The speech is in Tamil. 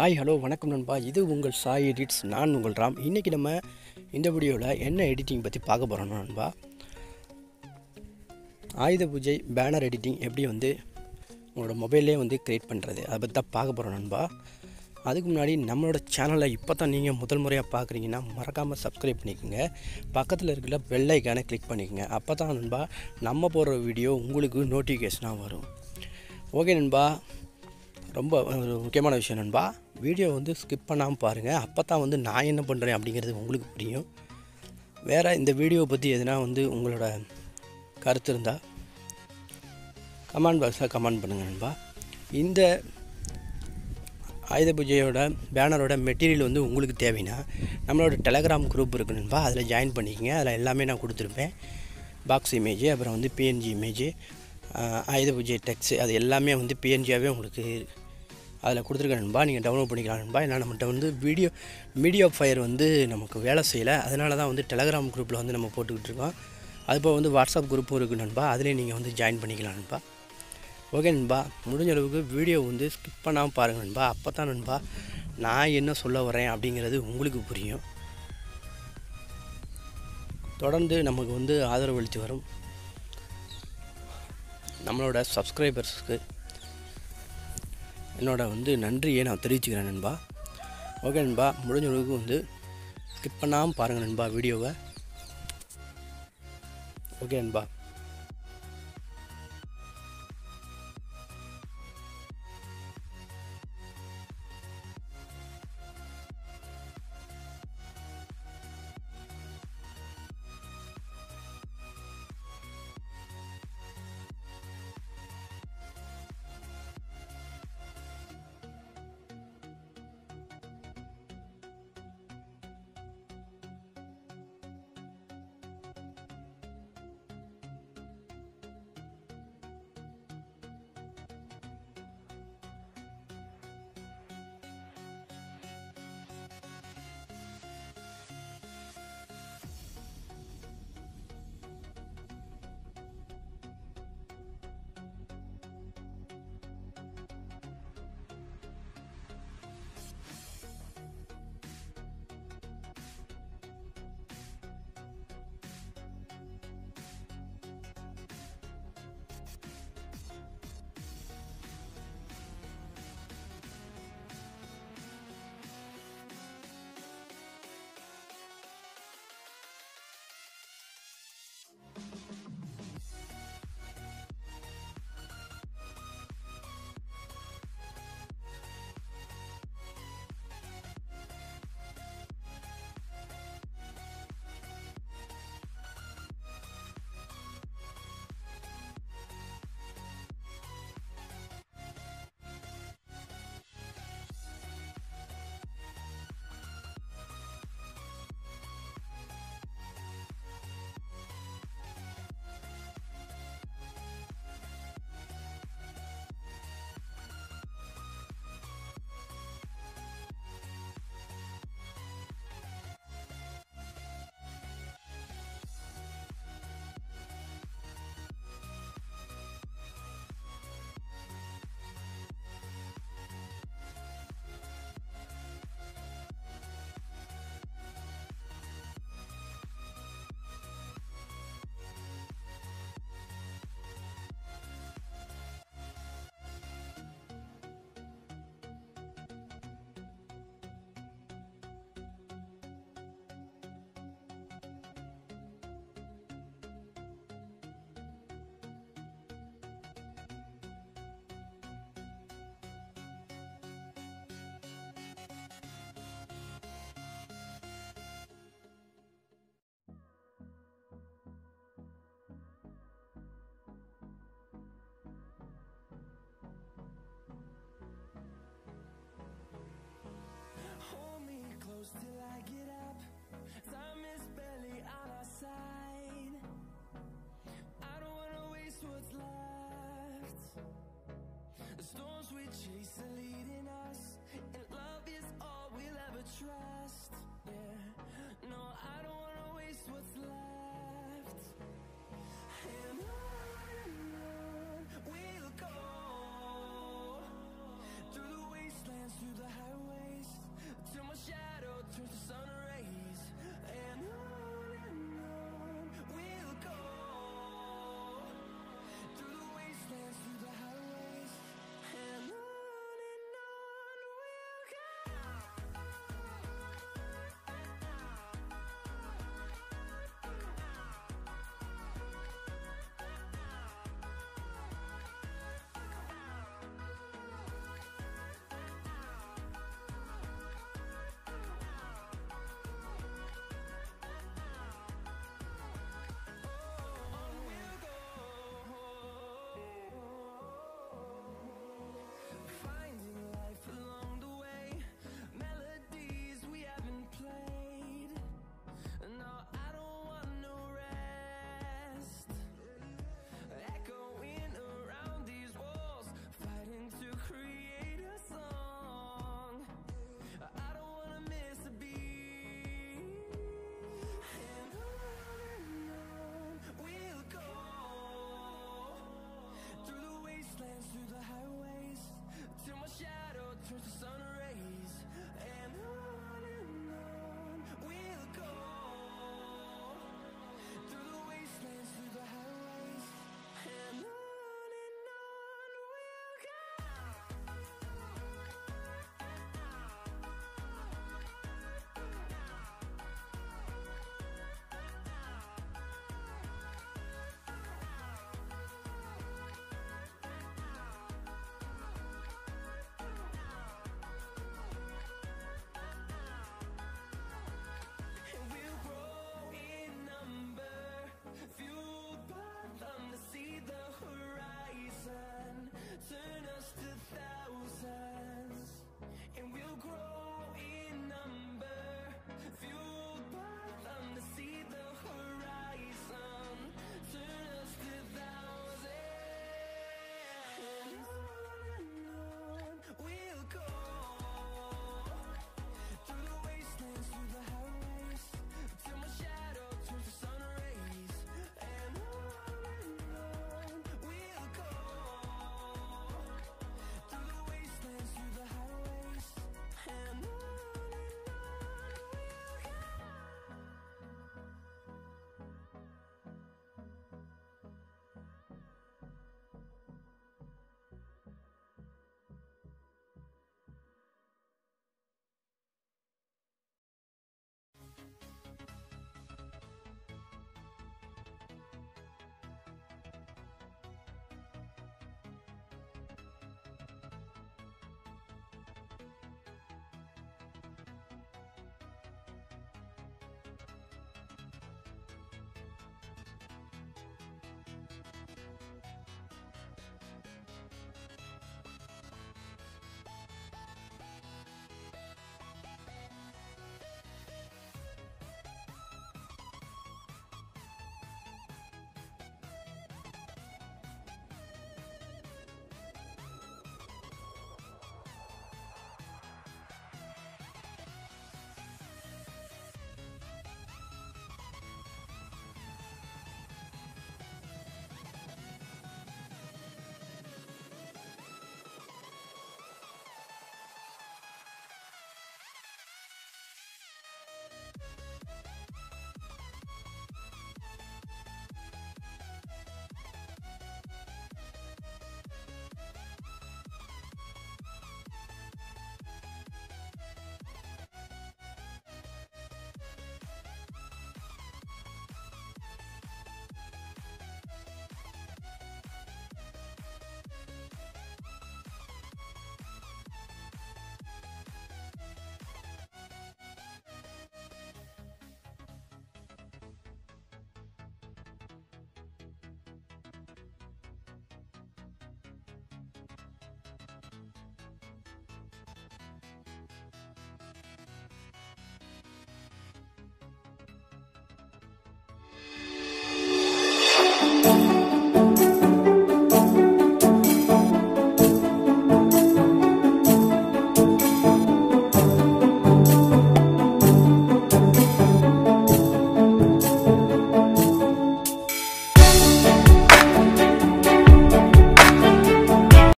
ஹாய் ஹலோ வணக்கம் நண்பா. இது உங்கள் சாய் எடிட்ஸ் நான் உங்கள் ராம். இன்றைக்கி நம்ம இந்த வீடியோவில் என்ன எடிட்டிங் பற்றி பார்க்க போகிறோம் நண்பா ஆயுத பூஜை பேனர் எடிட்டிங் எப்படி வந்து உங்களோட மொபைல்லே வந்து க்ரியேட் பண்ணுறது அதை பற்றி தான் பார்க்க போகிறோம் நண்பா. அதுக்கு முன்னாடி நம்மளோட சேனலை இப்போ தான் நீங்கள் முதல் முறையாக பார்க்குறீங்கன்னா மறக்காமல் சப்ஸ்கிரைப் பண்ணிக்கோங்க. பக்கத்தில் இருக்கிற வெள்ளைக்கான கிளிக் பண்ணிக்கோங்க. அப்போ தான் நண்பா நம்ம போடுற வீடியோ உங்களுக்கு நோட்டிஃபிகேஷனாக வரும். ஓகே நண்பா ரொம்ப ஒரு முக்கியமான விஷயம் நண்பா. வீடியோ வந்து ஸ்கிப் பண்ணாமல் பாருங்கள் அப்போ தான் வந்து நான் என்ன பண்ணுறேன் அப்படிங்கிறது உங்களுக்கு புரியும். வேறு இந்த வீடியோவை பற்றி எதுனா வந்து உங்களோட கருத்து இருந்தால் கமெண்ட் பாக்ஸில் கமெண்ட் பண்ணுங்கள் நண்பா. இந்த ஆயுத பூஜையோட பேனரோட மெட்டீரியல் வந்து உங்களுக்கு தேவைன்னா நம்மளோட டெலகிராம் குரூப் இருக்கு நண்பா. அதில் ஜாயின் பண்ணிக்கங்க. அதில் எல்லாமே நான் கொடுத்துருப்பேன். பாக்ஸ் இமேஜ் அப்புறம் வந்து பிஎன்ஜி இமேஜ் ஆயுத பூஜை டெக்ஸ் அது எல்லாமே வந்து பிஎன்ஜியாகவே உங்களுக்கு அதில் கொடுத்துருக்கேன் நண்பா நீங்கள் டவுன்லோட் பண்ணிக்கலாம் நண்பா. ஏன்னா நம்மகிட்ட வந்து வீடியோ மீடியா ஃபயர் வந்து நமக்கு வேலை செய்யலை. அதனால தான் வந்து டெலகிராம் குரூப்பில் வந்து நம்ம போட்டுக்கிட்டு இருக்கோம். அதுபோல் வந்து வாட்ஸ்அப் குரூப்பும் இருக்குது நண்பா. அதிலே நீங்கள் வந்து ஜாயின் பண்ணிக்கலாம் நண்பா. ஓகே நண்பா. முடிஞ்ச அளவுக்கு வீடியோ வந்து ஸ்கிப் பண்ணாமல் பாருங்கள் நண்பா. அப்போ தான் நண்பா நான் என்ன சொல்ல வரேன் அப்படிங்கிறது உங்களுக்கு புரியும். தொடர்ந்து நமக்கு வந்து ஆதரவு அளித்து வரும். நம்மளோட சப்ஸ்கிரைபர்ஸுக்கு என்னோட வந்து நன்றியை நான் தெரிவிச்சுக்கிறேன் நண்பா. ஓகே நண்பா முடிஞ்ச அளவுக்கு வந்து ஸ்கிப் பண்ணாமல் பாருங்கள் நண்பா வீடியோவை ஓகே நண்பா. try.